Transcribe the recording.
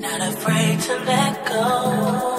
Not afraid to let go.